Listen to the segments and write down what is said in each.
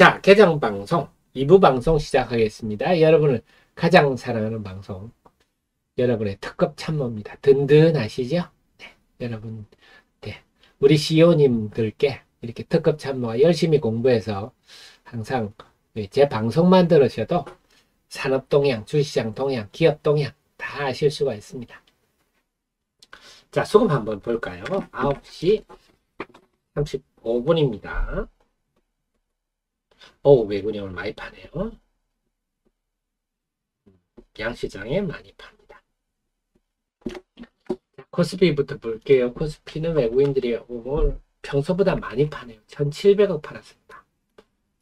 자, 개정방송 2부 방송 시작하겠습니다. 여러분을 가장 사랑하는 방송 여러분의 특급 참모입니다. 든든하시죠? 네, 여러분 네, 우리 CEO님들께 이렇게 특급 참모가 열심히 공부해서 항상 제 방송만 들으셔도 산업 동향, 주시장 동향, 기업 동향 다 아실 수가 있습니다. 자, 수급 한번 볼까요? 9시 35분입니다. 오, 외국인이 오늘 많이 파네요. 양시장에 많이 팝니다. 자, 코스피부터 볼게요. 코스피는 외국인들이 오늘 평소보다 많이 파네요. 1,700억 팔았습니다.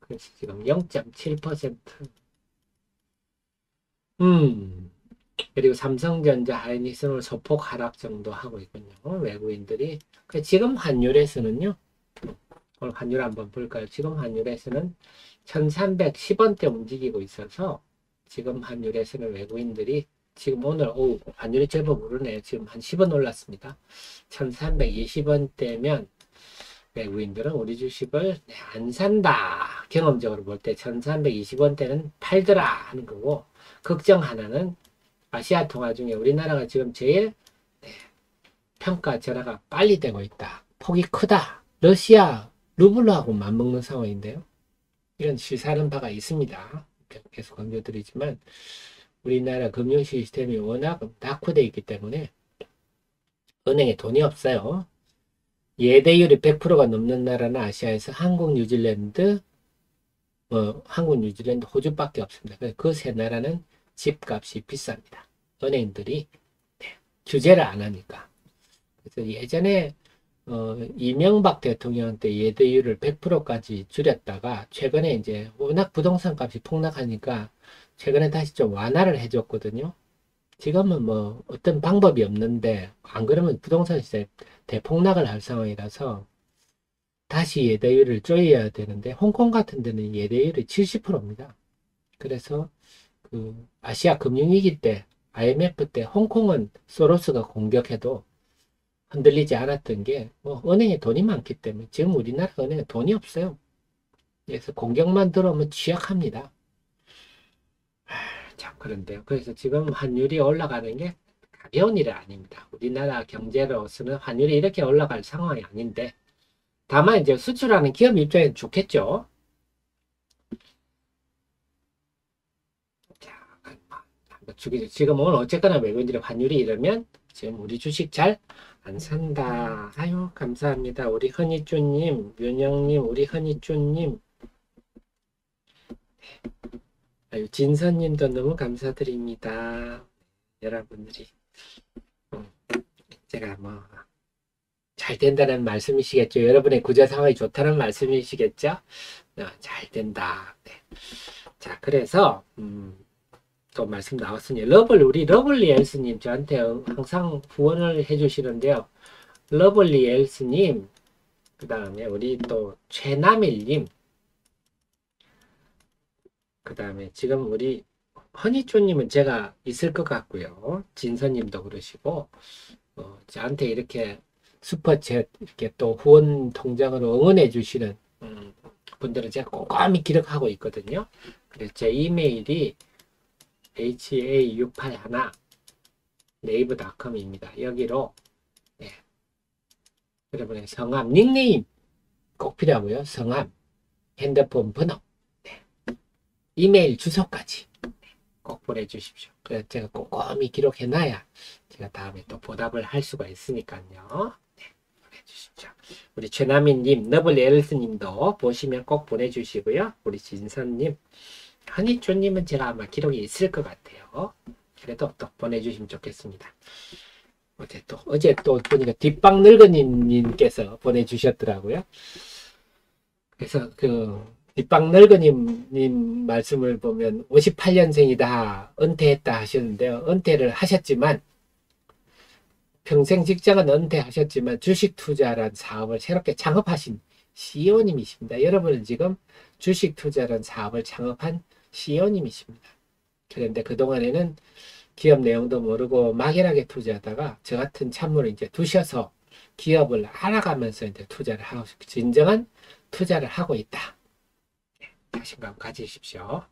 그래서 지금 0.7% 음, 그리고 삼성전자, 하이닉스는 소폭 하락 정도 하고 있군요. 외국인들이. 지금 환율에서는요. 오늘 환율 한번 볼까요? 지금 환율에서는 1310원대 움직이고 있어서 지금 환율에서는 외국인들이 지금 오늘 오 환율이 제법 오르네요. 지금 한 10원 올랐습니다. 1320원대면 외국인들은 우리 주식을 네, 안 산다. 경험적으로 볼 때 1320원대는 팔더라 하는 거고 걱정 하나는 아시아 통화 중에 우리나라가 지금 제일 네, 평가 절하가 빨리 되고 있다. 폭이 크다. 러시아 루블하고 맞먹는 상황인데요. 이런 시사하는 바가 있습니다. 계속 강조드리지만 우리나라 금융 시스템이 워낙 낙후되어 있기 때문에 은행에 돈이 없어요. 예대율이 100%가 넘는 나라는 아시아에서 한국, 뉴질랜드, 뭐 한국, 뉴질랜드, 호주밖에 없습니다. 그 세 나라는 집값이 비쌉니다. 은행들이 네, 규제를 안 하니까. 그래서 예전에 어, 이명박 대통령 때 예대율을 100%까지 줄였다가 최근에 이제 워낙 부동산 값이 폭락하니까 최근에 다시 좀 완화를 해줬거든요. 지금은 뭐 어떤 방법이 없는데 안 그러면 부동산 시세 대폭락을 할 상황이라서 다시 예대율을 쪼여야 되는데 홍콩 같은 데는 예대율이 70%입니다. 그래서 그 아시아 금융위기 때 IMF 때 홍콩은 소로스가 공격해도 흔들리지 않았던 게, 뭐, 은행에 돈이 많기 때문에, 지금 우리나라 은행에 돈이 없어요. 그래서 공격만 들어오면 취약합니다. 참, 그런데요. 그래서 지금 환율이 올라가는 게 가벼운 일이 아닙니다. 우리나라 경제로서는 환율이 이렇게 올라갈 상황이 아닌데, 다만 이제 수출하는 기업 입장에는 좋겠죠. 자, 지금 오늘 어쨌거나 외국인들의 환율이 이러면 지금 우리 주식 잘 안 산다. 아유, 감사합니다. 우리 허니쭈님, 윤영님, 우리 허니쭈님. 아유, 진선님도 너무 감사드립니다. 여러분들이. 음, 제가 뭐, 잘 된다는 말씀이시겠죠. 여러분의 구조 상황이 좋다는 말씀이시겠죠. 어, 잘 된다. 네. 자, 그래서, 음, 또 말씀 나왔으니 러블 우리 러블리 엘스님 저한테 항상 후원을 해주시는데요. 러블리 엘스님 그 다음에 우리 또 최남일님 그 다음에 지금 우리 허니초님은 제가 있을 것 같고요. 진서님도 그러시고 어, 저한테 이렇게 Super Chat 이렇게 또 후원 통장으로 응원해 주시는 음, 분들은 제가 꼼꼼히 기록하고 있거든요. 그래서 제 이메일이 ha681 네이버닷컴입니다. 여기로 네. 여러분의 성함, 닉네임 꼭 필요하고요. 성함, 핸드폰 번호, 네. 이메일 주소까지 네. 꼭 보내주십시오. 그래서 제가 꼼꼼히 기록해놔야 제가 다음에 또 보답을 할 수가 있으니까요. 네. 보내주십시오. 우리 최남인님, 너블 에르스님도 보시면 꼭 보내주시고요. 우리 진선님, 한희초님은 제가 아마 기록이 있을 것 같아요. 그래도 또 보내주시면 좋겠습니다. 어제 또, 어제 또 보니까 뒷방 늙은님께서 보내주셨더라고요. 그래서 그 뒷방 늙은님 말씀을 보면 58년생이다, 은퇴했다 하셨는데요. 은퇴를 하셨지만, 평생 직장은 은퇴하셨지만 주식 투자란 사업을 새롭게 창업하신 CEO님이십니다. 여러분은 지금 주식 투자란 사업을 창업한 CEO님이십니다. 그런데 그동안에는 기업 내용도 모르고 막연하게 투자하다가 저 같은 참모를 이제 두셔서 기업을 알아가면서 이제 투자를 하고 진정한 투자를 하고 있다. 자신감 가지십시오.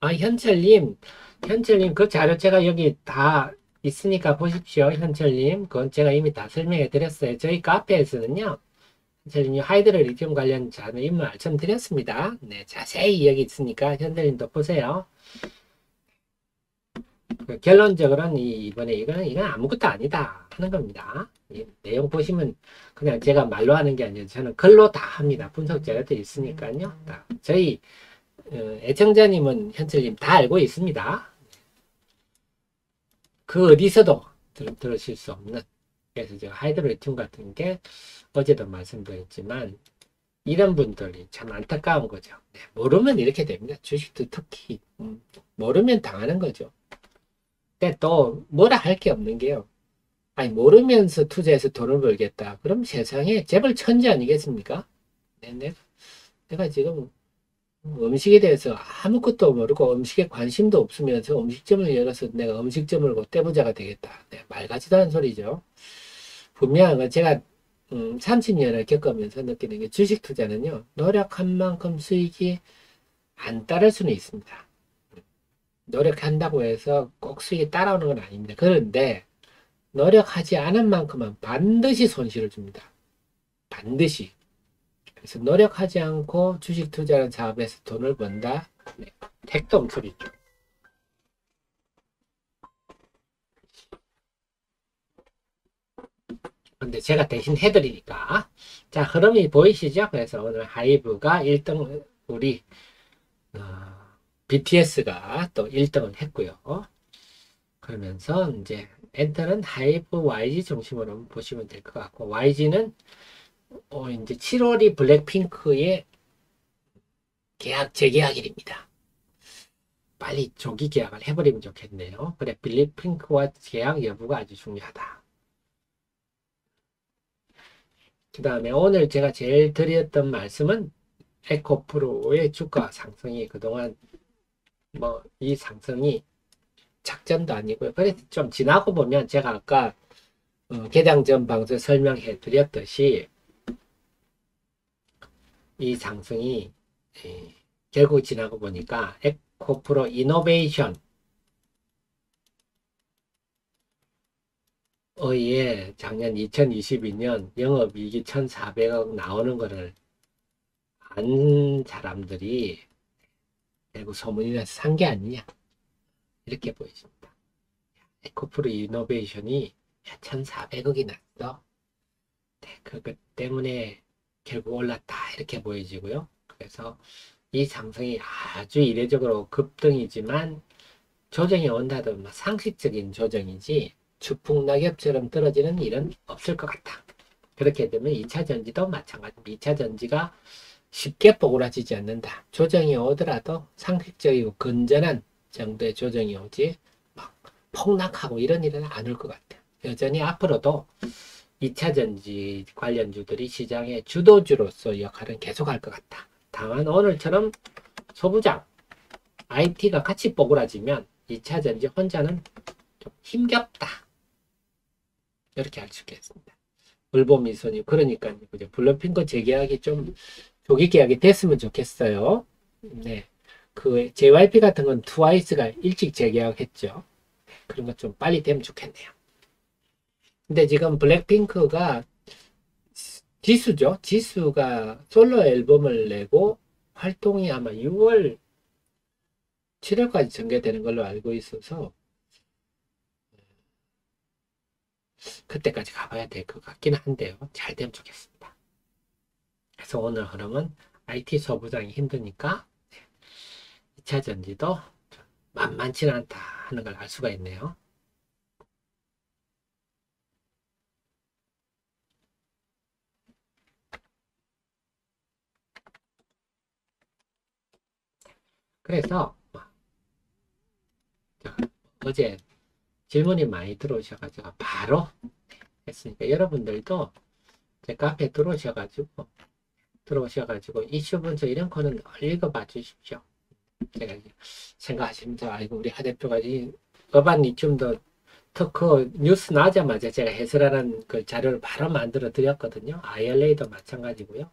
아, 현철님, 현철님, 그 자료 제가 여기 다 있으니까 보십시오. 현철님, 그건 제가 이미 다 설명해 드렸어요. 저희 카페에서는요, 현철님 하이드로 리튬 관련 자료 이미 말씀드렸습니다. 네, 자세히 여기 있으니까 현철님도 보세요. 그 결론적으로는 이, 이번에 이거는 이건 아무것도 아니다 하는 겁니다. 이 내용 보시면 그냥 제가 말로 하는 게 아니라 저는 글로 다 합니다. 분석 자료도 있으니까요. 다. 저희 어, 애청자님은 현철님 다 알고 있습니다. 그 어디서도 들, 들으실 수 없는 그래서 제가 하이드로리튬 같은 게 어제도 말씀드렸지만 이런 분들이 참 안타까운 거죠. 네, 모르면 이렇게 됩니다. 주식도 특히 음, 모르면 당하는 거죠. 근데 또 뭐라 할 게 없는 게요. 아니 모르면서 투자해서 돈을 벌겠다. 그럼 세상에 재벌 천재 아니겠습니까? 네, 네. 내가 지금 음식에 대해서 아무것도 모르고 음식에 관심도 없으면서 음식점을 열어서 내가 음식점을 고 떼부자가 되겠다. 네, 말 같지도 않은 소리죠. 분명한 건 제가 음, 30년을 겪으면서 느끼는 게 주식 투자는요. 노력한 만큼 수익이 안 따를 수는 있습니다. 노력한다고 해서 꼭 수익이 따라오는 건 아닙니다. 그런데 노력하지 않은 만큼은 반드시 손실을 줍니다. 반드시. 그래서 노력하지 않고 주식 투자하는 사업에서 돈을 번다. 네, 택도 엄소리죠. 근데 제가 대신 해드리니까. 자, 흐름이 보이시죠? 그래서 오늘 하이브가 1등, 우리, 어, BTS가 또 1등을 했고요. 그러면서 이제 엔터는 하이브 YG 중심으로 보시면 될 것 같고, YG는 어, 이제 7월이 블랙핑크의 계약 재계약일입니다. 빨리 조기 계약을 해버리면 좋겠네요. 그래, 블랙핑크와 계약 여부가 아주 중요하다. 그 다음에 오늘 제가 제일 드렸던 말씀은 에코프로의 주가 상승이 그동안 뭐 이 상승이 작전도 아니고요. 그래서 좀 지나고 보면 제가 아까 어, 개장 전 방송 설명해 드렸듯이 이 상승이 에, 결국 지나고 보니까 에코프로 이노베이션 의에 작년 2022년 영업이익이 1,400억 나오는 거를 안 사람들이 결국 소문이 나서 산 게 아니냐 이렇게 보여집니다. 에코프로 이노베이션이 1,400억이 났어. 네, 그것 때문에 결국 올랐다 이렇게 보여지고요. 그래서 이 상승이 아주 이례적으로 급등이지만 조정이 온다도 상식적인 조정이지 주풍낙엽처럼 떨어지는 일은 없을 것 같다. 그렇게 되면 2차 전지도 마찬가지입니다. 2차 전지가 쉽게 뽀그라지지 않는다. 조정이 오더라도 상식적이고 건전한 정도의 조정이 오지 막 폭락하고 이런 일은 안 올 것 같아요. 여전히 앞으로도 2차 전지 관련주들이 시장의 주도주로서 역할은 계속할 것 같다. 다만 오늘처럼 소부장, IT가 같이 뽀그라지면 2차 전지 혼자는 좀 힘겹다. 이렇게 할 수 있겠습니다. 울보미소님 그러니까 그죠. 블랙핑크 재계약이 좀 조기 계약이 됐으면 좋겠어요. 네. 그 JYP 같은 건 트와이스가 일찍 재계약했죠. 그런 것 좀 빨리 되면 좋겠네요. 근데 지금 블랙핑크가 지수죠. 지수가 솔로 앨범을 내고 활동이 아마 6월 7월까지 전개되는 걸로 알고 있어서 그때까지 가봐야 될 것 같기는 한데요. 잘 되면 좋겠습니다. 그래서 오늘 흐름은 IT 소부장이 힘드니까 2차 전지도 만만치는 않다 하는 걸 알 수가 있네요. 그래서 어제 질문이 많이 들어오셔가지고 바로 했으니까 여러분들도 제 카페 들어오셔가지고 들어오셔가지고 이슈 분석 이런 거는 읽어봐 주십시오. 제가 생각하시면서 아이고 우리 하 대표가 이 어반 리튬도 특허 뉴스 나자마자 제가 해설하는 그 자료를 바로 만들어 드렸거든요. IRA도 마찬가지고요.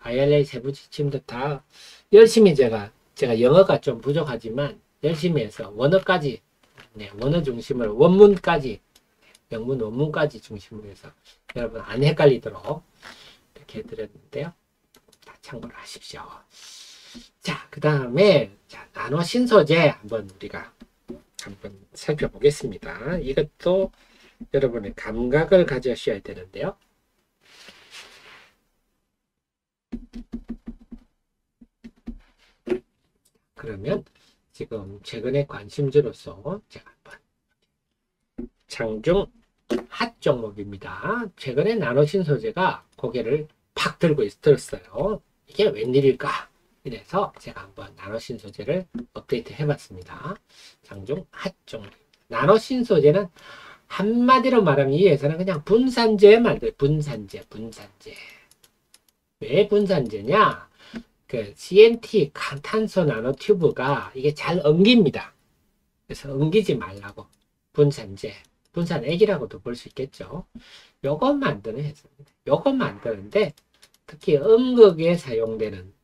IRA 세부 지침도 다 열심히 제가 제가 영어가 좀 부족하지만 열심히 해서 원어까지 네, 원어 중심으로 원문까지 영문 원문까지 중심으로 해서 여러분 안 헷갈리도록 이렇게 해드렸는데요. 다 참고를 하십시오. 자, 그 다음에 자, 나노 신소재 한번 우리가 한번 살펴보겠습니다. 이것도 여러분의 감각을 가져셔야 되는데요. 그러면 지금 최근에 관심주로서 제가 한번 장중 핫 종목입니다. 최근에 나노신 소재가 고개를 팍 들고 있었어요. 이게 웬일일까? 이래서 제가 한번 나노신 소재를 업데이트 해봤습니다. 장중 핫 종목. 나노신 소재는 한마디로 말하면 이 회사는 그냥 분산재 만들 분산재 분산재 왜 분산재냐 그 CNT 탄소 나노 튜브가 이게 잘 엉깁니다. 그래서 엉기지 말라고 분산재 분산액이라고도 볼 수 있겠죠. 요것 만드는 회사입니다. 요것 만드는데 특히 음극에 사용되는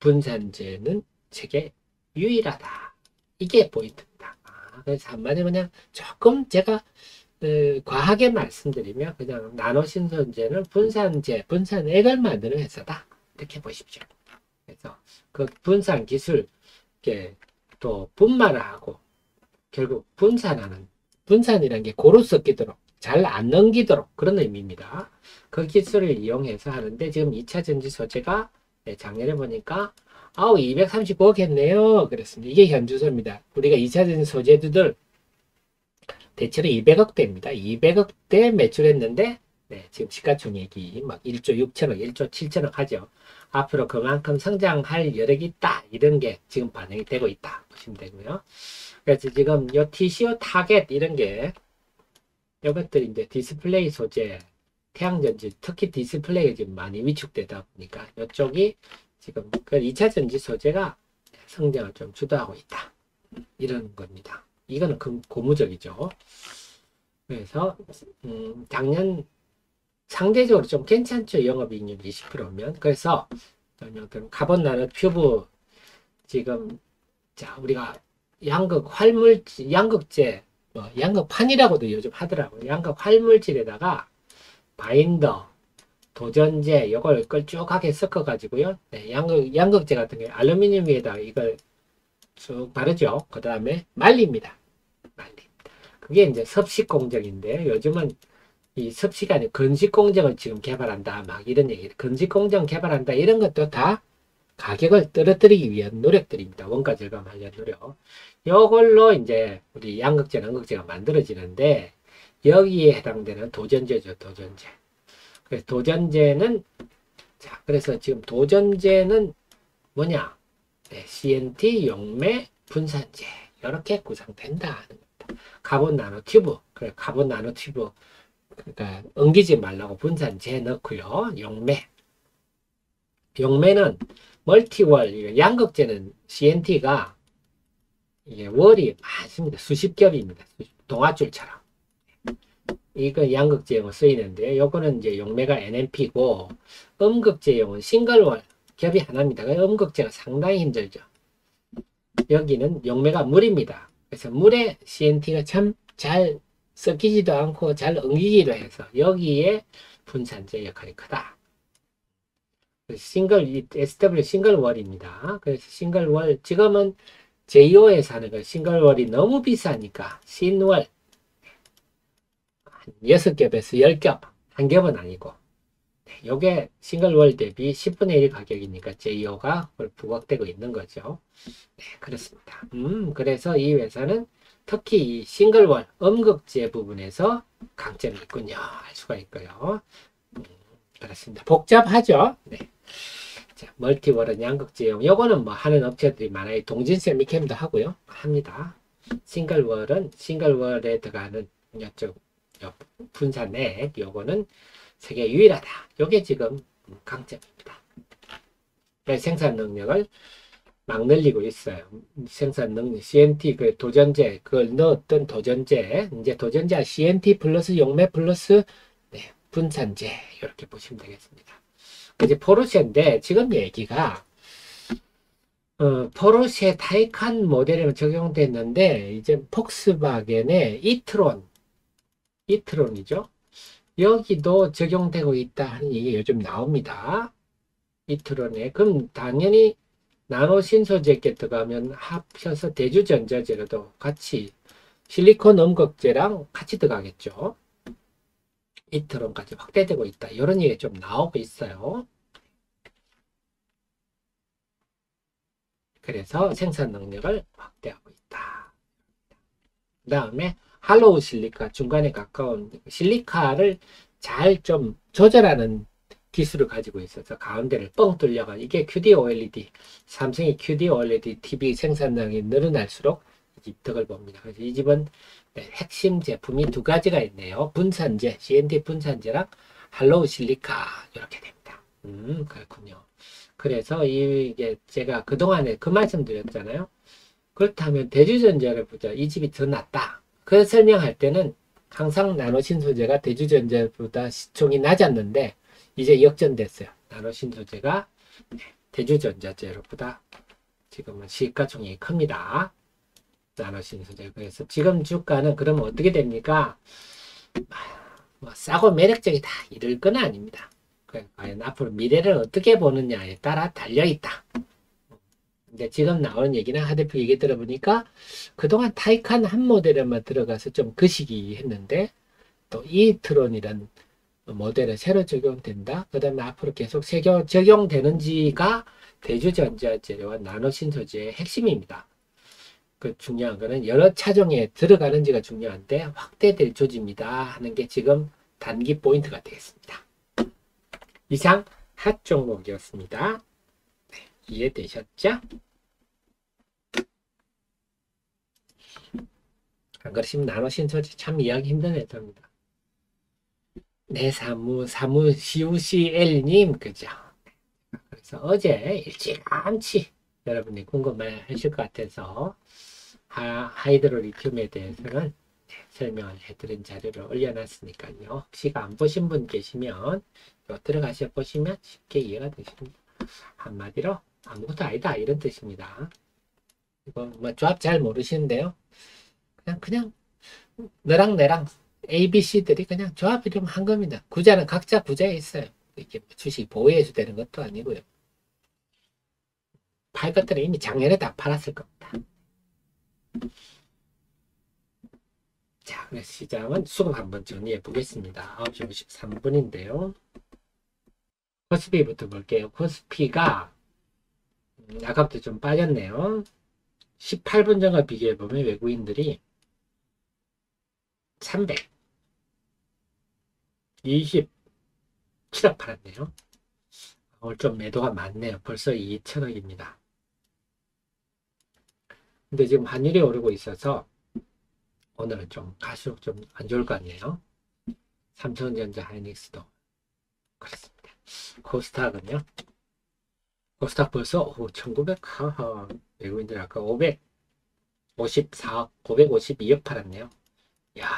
분산재는 세계 유일하다. 이게 포인트입니다. 아, 그래서 한마디로 그냥 조금 제가 어, 과하게 말씀드리면 그냥 나노신선제는 분산제, 분산액을 만드는 회사다. 이렇게 보십시오. 그래서 그 분산 기술, 또 분말을 하고 결국 분산하는 분산이라는 게 고루 섞이도록 잘 안 넘기도록 그런 의미입니다. 그 기술을 이용해서 하는데 지금 2차 전지 소재가 네, 작년에 보니까 아우 239억 했네요. 그랬습니다. 이게 현주소입니다. 우리가 2차 전지 소재들 대체로 200억대입니다. 200억대 매출했는데 네, 지금 시가총액이 막 1조 6천억, 1조 7천억 하죠. 앞으로 그만큼 성장할 여력이 있다. 이런 게 지금 반영이 되고 있다. 보시면 되고요. 그래서 지금 요 TCO target 이런 게 이것들이 이제 디스플레이 소재, 태양전지, 특히 디스플레이가 지금 많이 위축되다 보니까 이쪽이 지금 그 2차 전지 소재가 성장을 좀 주도하고 있다. 이런 겁니다. 이거는 그 고무적이죠. 그래서 음, 작년 상대적으로 좀 괜찮죠. 영업이익률 20%면. 그래서 그럼 carbon nano tube 지금 자 우리가 양극 활물질 양극재 뭐 양극판이라고도 요즘 하더라고요. 양극 활물질에다가 binder 도전재 이걸 걸쭉하게 섞어 가지고요. 네, 양극 양극재 같은 게 알루미늄 위에다 이걸 쭉 바르죠. 그 다음에 말립니다. 말립니다. 그게 이제 섭식 공정인데 요즘은 이 섭식이 아니고 건식 공정을 지금 개발한다. 막 이런 얘기. 건식 공정 개발한다. 이런 것도 다 가격을 떨어뜨리기 위한 노력들입니다. 원가 절감하려는 노력. 이걸로 이제 우리 양극재, 양극재가 만들어지는데 여기에 해당되는 도전제죠. 도전제. 그래서 도전제는 자, 그래서 지금 도전재는 뭐냐? 네, CNT, 용매, 분산제 이렇게 구성된다 하는 겁니다. carbon nano tube, 그래 carbon nano tube 그러니까 엉기지 말라고 분산제 넣고요. 용매, 용매는 multi-wall, 양극재는 CNT가 이게 wall이 많습니다. 수십 겹입니다. 동아줄처럼. 이거 양극재용으로 쓰이는데 요거는 이제 용매가 NMP고 음극재용은 싱글월 겹이 하나입니다. 음극재가 상당히 힘들죠. 여기는 용매가 물입니다. 그래서 물에 CNT가 참 잘 섞이지도 않고 잘 엉기기도 해서 여기에 분산재 역할이 크다. 싱글, SW 싱글월입니다. 그래서 싱글월, 지금은 JO에서 하는 거 싱글월이 너무 비싸니까 신월 한 6겹에서 10겹, 한 겹은 아니고 요게 싱글월 대비 10분의 1 가격이니까 JO가 부각되고 있는 거죠. 네, 그렇습니다. 음, 그래서 이 회사는 특히 이 싱글월 음극재 부분에서 강점이 있군요. 알 수가 있고요. 음, 그렇습니다. 복잡하죠? 네. 자, 멀티월은 양극재용. 요거는 뭐 하는 업체들이 많아요. 동진 세미캠도 하고요. 합니다. 싱글월은 싱글월에 들어가는 이쪽 분산액 요거는 세계 유일하다. 요게 지금 강점입니다. 생산 능력을 막 늘리고 있어요. 생산 능력, CNT, 그 도전제, 그걸 넣었던 도전제, 이제 도전제 CNT 플러스 용매 플러스 네, 분산제, 이렇게 보시면 되겠습니다. 이제 포르쉐인데, 지금 얘기가, 어, 포르쉐 타이칸 모델에 적용됐는데, 이제 폭스바겐의 이트론, 이트론이죠. 여기도 적용되고 있다 하는 얘기 요즘 나옵니다. 이트론에. 그럼 당연히 나노 신소재께 들어가면 합쳐서 대주전자재로도 같이 실리콘 음극재랑 같이 들어가겠죠. 이트론까지 확대되고 있다. 이런 얘기 좀 나오고 있어요. 그래서 생산 능력을 확대하고 있다. 그 다음에 할로우 실리카 중간에 가까운 실리카를 잘 좀 조절하는 기술을 가지고 있어서 가운데를 뻥 뚫려가 이게 QD OLED 삼성의 QD OLED TV 생산량이 늘어날수록 이 덕을 봅니다. 그래서 이 집은 네, 핵심 제품이 두 가지가 있네요. 분산제, CNT 분산제랑 할로우 실리카 이렇게 됩니다. 음 그렇군요. 그래서 이게 제가 그동안에 그 말씀 드렸잖아요. 그렇다면 대주전자를 보자. 이 집이 더 낫다. 그 설명할 때는 항상 나노신 소재가 대주전자보다 시총이 낮았는데 이제 역전됐어요. 나노신소재가 대주전자재로보다 지금은 시가총액이 큽니다. 나노신소재. 그래서 지금 주가는 그러면 어떻게 됩니까? 뭐 싸고 매력적이다 이럴 건 아닙니다. 과연 앞으로 미래를 어떻게 보느냐에 따라 달려있다. 근데 지금 나오는 얘기는 하대표 얘기 들어보니까 그동안 타이칸 한 모델에만 들어가서 좀 거시기 했는데 또 이트론이란 모델에 새로 적용된다. 그 다음에 앞으로 계속 세경, 적용되는지가 대주전자재료와 나노신소재의 핵심입니다. 그 중요한 거는 여러 차종에 들어가는지가 중요한데 확대될 조지입니다 하는 게 지금 단기 포인트가 되겠습니다. 이상 핫 종목이었습니다. 네, 이해되셨죠? 안 그러시면 나노신소재 참 이해하기 힘든 애들입니다. 내 사무 사무 시우시엘님 그죠? 그래서 어제 일찌감치 여러분이 궁금해 하실 것 같아서 하, 하이드로 리튬에 대해서는 네, 설명을 해드린 자료를 올려놨으니까요. 혹시 안 보신 분 계시면 들어가셔 보시면 쉽게 이해가 되십니다. 한마디로 아무것도 아니다 이런 뜻입니다. 이거 뭐 조합 잘 모르시는데요. 그냥 그냥 너랑 내랑 ABC들이 그냥 조합 이름 한 겁니다. 구자는 각자 구자에 있어요. 이게 뭐 주식 보호해서 되는 것도 아니고요. 팔 것들은 이미 작년에 다 팔았을 겁니다. 자, 시장은 수급 한번 정리해 보겠습니다. 9시 53분인데요. 코스피부터 볼게요. 코스피가 음, 아까부터 좀 빠졌네요. 18분 전과 비교해 보면 외국인들이 300 27억 팔았네요. 오늘 좀 매도가 많네요. 벌써 2천억입니다. 근데 지금 환율이 오르고 있어서 오늘은 좀 갈수록 좀 안 좋을 거 아니에요. 삼성전자 하이닉스도 그렇습니다. 코스닥은요. 코스닥 벌써 오, 1900 하하 외국인들 아까 554억 552억 팔았네요. 야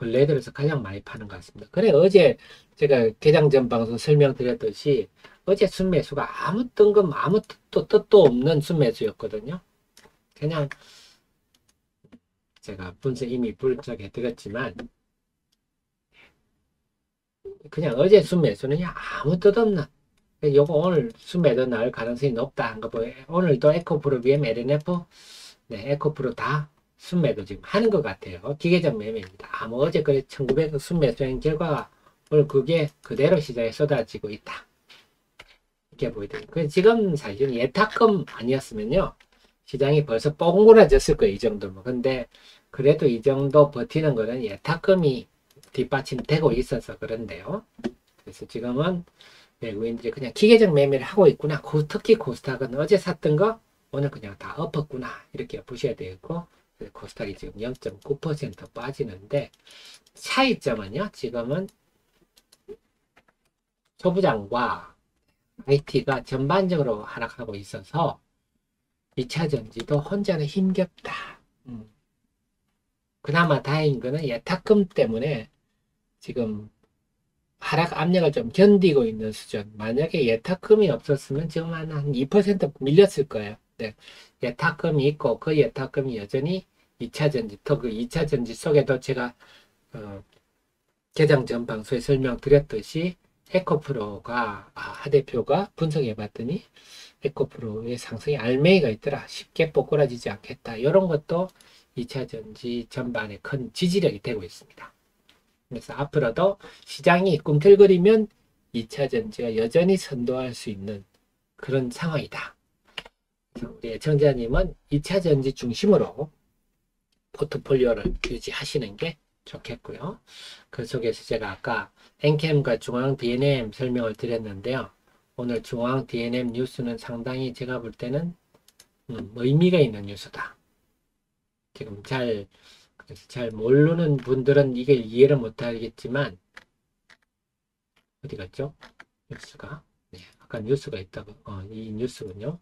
근래 들어서 가장 많이 파는 것 같습니다. 그래 어제 제가 개장 전 방송 설명드렸듯이 어제 순매수가 아무 뜬금 아무 뜻도, 뜻도 없는 순매수였거든요. 그냥 제가 분석 이미 분석해 드렸지만 그냥 어제 순매수는 아무 뜻 없는 요거 오늘 순매도 나올 가능성이 높다 한 거 보여요. 오늘도 에코프로 BM, LNF, 네, 에코프로 다 순매도 지금 하는 것 같아요. 기계적 매매입니다. 아무 어제 그래 1900 순매 수행 결과가 오늘 그게 그대로 시장에 쏟아지고 있다. 이렇게 보이더니 지금 사실은 예탁금 아니었으면요. 시장이 벌써 뻥그라졌을 거예요. 이 정도면. 근데 그래도 이 정도 버티는 거는 예탁금이 뒷받침되고 있어서 그런데요. 그래서 지금은 외국인들이 그냥 기계적 매매를 하고 있구나. 특히 코스닥은 어제 샀던 거 오늘 그냥 다 엎었구나. 이렇게 보셔야 되겠고 코스닥이 지금 0.9% 빠지는데 차이점은요. 지금은 소부장과 IT가 전반적으로 하락하고 있어서 2차 전지도 혼자는 힘겹다. 음. 그나마 다행인 거는 예탁금 때문에 지금 하락 압력을 좀 견디고 있는 수준. 만약에 예탁금이 없었으면 지금 한, 한2% 밀렸을 거예요. 네. 예탁금이 있고 그 예탁금이 여전히 2차 전지, 또그 2차 전지 속에도 제가 어, 개장 전 방송에 설명드렸듯이 에코프로가 아, 하 대표가 분석해 봤더니 에코프로의 상승에 알맹이가 있더라. 쉽게 뽀꼬라지지 않겠다. 이런 것도 2차 전지 전반에 큰 지지력이 되고 있습니다. 그래서 앞으로도 시장이 꿈틀거리면 2차 전지가 여전히 선도할 수 있는 그런 상황이다. 우리 애청자님은 2차 전지 중심으로 포트폴리오를 유지하시는 게 좋겠고요. 그 속에서 제가 아까 엔캠과 중앙 DNM 설명을 드렸는데요. 오늘 중앙 DNM 뉴스는 상당히 제가 볼 때는 음, 의미가 있는 뉴스다. 지금 잘, 잘 모르는 분들은 이게 이해를 못 하겠지만, 어디 갔죠? 뉴스가. 네, 아까 뉴스가 있다고, 어, 이 뉴스군요.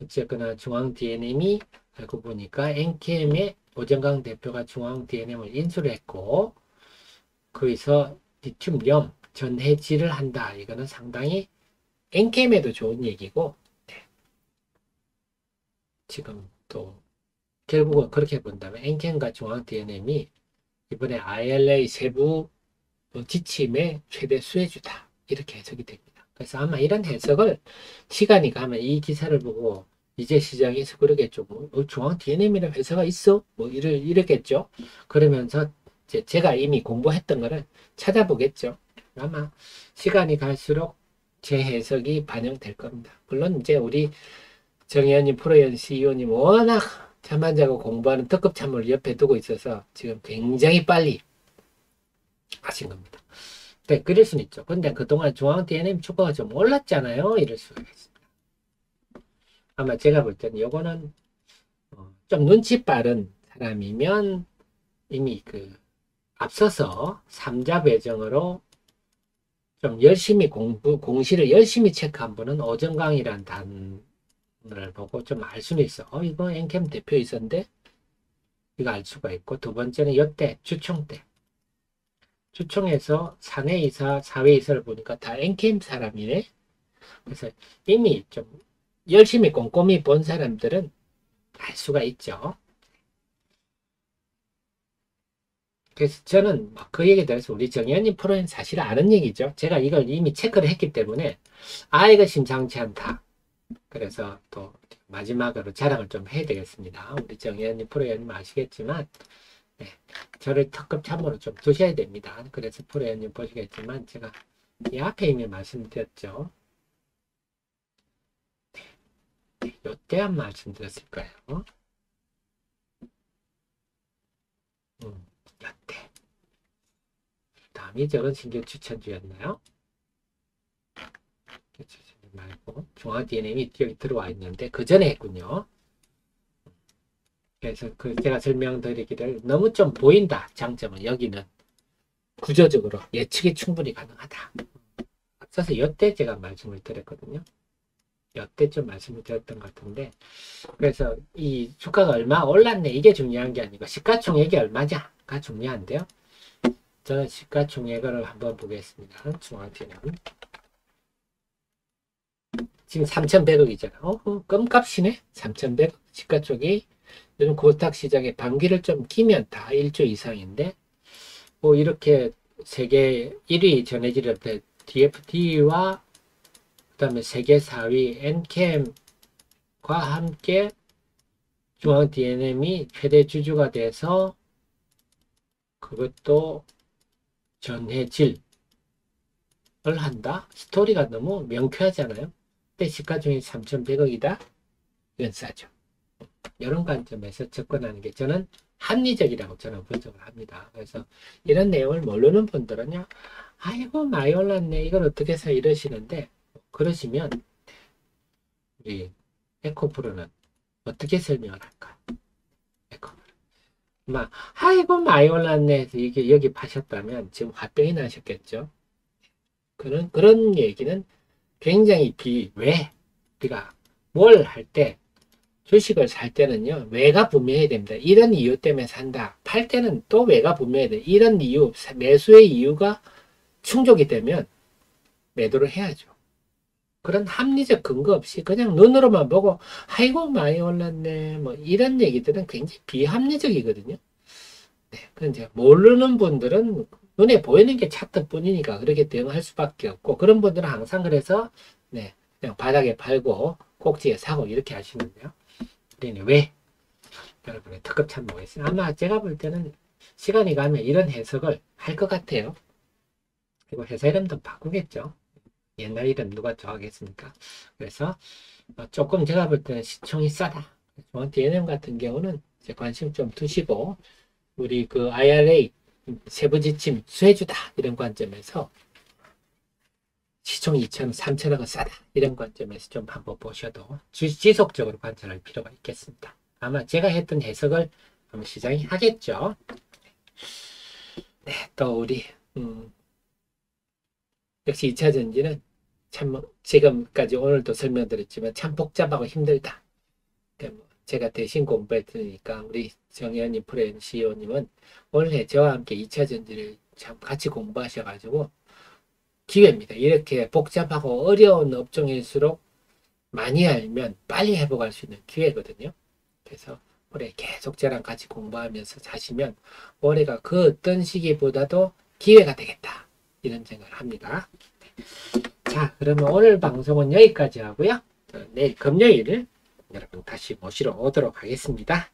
어쨌거나 중앙 DNM이 알고 보니까 NKM의 오정강 대표가 중앙 DNM을 인수를 했고, 거기서 리튬염 전해질을 한다. 이거는 상당히 NKM에도 좋은 얘기고, 네. 지금 또 결국은 그렇게 본다면 엔켄과 중앙 DNM이 이번에 ILA 세부 지침의 최대 수혜주다. 이렇게 해석이 됩니다. 그래서 아마 이런 해석을 시간이 가면 이 기사를 보고 이제 시장에서 그러겠죠. 뭐, 어, 중앙 DNM이라는 회사가 있어? 뭐 이러, 이랬겠죠. 그러면서 이제 제가 이미 공부했던 거를 찾아보겠죠. 아마 시간이 갈수록 제 해석이 반영될 겁니다. 물론 이제 우리 정의원님, 프로연 CEO님 워낙 잠안 자고 공부하는 특급 참모를 옆에 두고 있어서 지금 굉장히 빨리 하신 겁니다. 네, 그럴 수는 있죠. 근데 그동안 중앙 DNM 주가가 좀 올랐잖아요. 이럴 수가 있습니다. 아마 제가 볼 때는 요거는 어, 좀 눈치 빠른 사람이면 이미 그 앞서서 3자 배정으로 좀 열심히 공부, 공시를 열심히 체크한 분은 오정강이란 단, 을 보고 좀 알 수는 있어. 어, 이거 엔캠 대표 있었는데? 이거 알 수가 있고, 두 번째는 여태, 주총 때. 주총에서 사내이사, 사회이사를 보니까 다 엔캠 사람이네? 그래서 이미 좀 열심히 꼼꼼히 본 사람들은 알 수가 있죠. 그래서 저는 그 얘기에 대해서 우리 정의원님 프로는 사실 아는 얘기죠. 제가 이걸 이미 체크를 했기 때문에 아 이거 심상치 않다. 그래서 또 마지막으로 자랑을 좀 해야 되겠습니다. 우리 정의원님 프로의원님 아시겠지만 네, 저를 특급 참모로 좀 두셔야 됩니다. 그래서 프로의원님 보시겠지만 제가 이 앞에 이미 말씀드렸죠. 네, 요때 한 말씀드렸을 거예요. 음, 요때. 다음이 저런 신규 추천주였나요? 말고 중앙 DNM이 여기 들어와 있는데 그 전에 했군요. 그래서 그 제가 설명드리기를 너무 좀 보인다. 장점은 여기는 구조적으로 예측이 충분히 가능하다. 앞서서 여태 제가 말씀을 드렸거든요. 여태 좀 말씀을 드렸던 것 같은데 그래서 이 주가가 얼마 올랐네 이게 중요한 게 아니고 시가총액이 얼마냐가 중요한데요. 저는 시가총액을 한번 보겠습니다. 중앙티는 지금 3,100억이잖아. 어, 어, 껌값이네? 3,100억. 시가 쪽이 요즘 고탁 시장에 반기를 좀 끼면 다 1조 이상인데, 뭐 이렇게 세계 1위 전해질 때 DFD와 그 다음에 세계 4위 엔캠과 함께 중앙 DNM이 최대 주주가 돼서 그것도 전해질을 한다? 스토리가 너무 명쾌하잖아요. 때 시가총액 3,100억이다? 이건 싸죠. 이런 관점에서 접근하는 게 저는 합리적이라고 저는 분석을 합니다. 그래서 이런 내용을 모르는 분들은요, 아이고, 많이 올랐네. 이걸 어떻게 해서 이러시는데, 그러시면, 우리 에코프로는 어떻게 설명을 할까? 에코프로. 막, 아이고, 올랐네. 이게 여기 파셨다면 지금 화병이 나셨겠죠? 그런, 그런 얘기는 굉장히 비, 왜? 우리가 뭘 할 때 주식을 살 때는요, 왜가 분명해야 됩니다. 이런 이유 때문에 산다. 팔 때는 또 왜가 분명해야 돼. 이런 이유, 매수의 이유가 충족이 되면 매도를 해야죠. 그런 합리적 근거 없이 그냥 눈으로만 보고, 아이고, 많이 올랐네. 뭐, 이런 얘기들은 굉장히 비합리적이거든요. 네. 그 이제 모르는 분들은 눈에 보이는 게 차트 뿐이니까 그렇게 대응할 수밖에 없고, 그런 분들은 항상 그래서, 네. 그냥 바닥에 팔고, 꼭지에 사고, 이렇게 하시는데요. 우리는 왜? 여러분의 특급 참모가 있어요. 아마 제가 볼 때는 시간이 가면 이런 해석을 할 것 같아요. 그리고 회사 이름도 바꾸겠죠. 옛날 이름 누가 좋아하겠습니까? 그래서 어, 조금 제가 볼 때는 시총이 싸다. 저한테 얘네 같은 경우는 관심 좀 두시고 우리 그 IRA 세부 지침 수혜주다 이런 관점에서 시총 2천, 3천억은 싸다 이런 관점에서 좀 한번 보셔도 지- 지속적으로 관찰할 필요가 있겠습니다. 아마 제가 했던 해석을 시장이 하겠죠. 네, 또 우리 음, 역시 2차 전지는 참 뭐, 지금까지 오늘도 설명드렸지만 참 복잡하고 힘들다. 그러니까 뭐 제가 대신 공부했으니까 우리 정현님 프렌 CEO님은 올해 저와 함께 2차 전지를 참 같이 공부하셔가지고 기회입니다. 이렇게 복잡하고 어려운 업종일수록 많이 알면 빨리 회복할 수 있는 기회거든요. 그래서 올해 계속 저랑 같이 공부하면서 사시면 올해가 그 어떤 시기보다도 기회가 되겠다. 이런 생각을 합니다. 자, 그러면 오늘 방송은 여기까지 하고요. 어, 내일 금요일 여러분 다시 모시러 오도록 하겠습니다.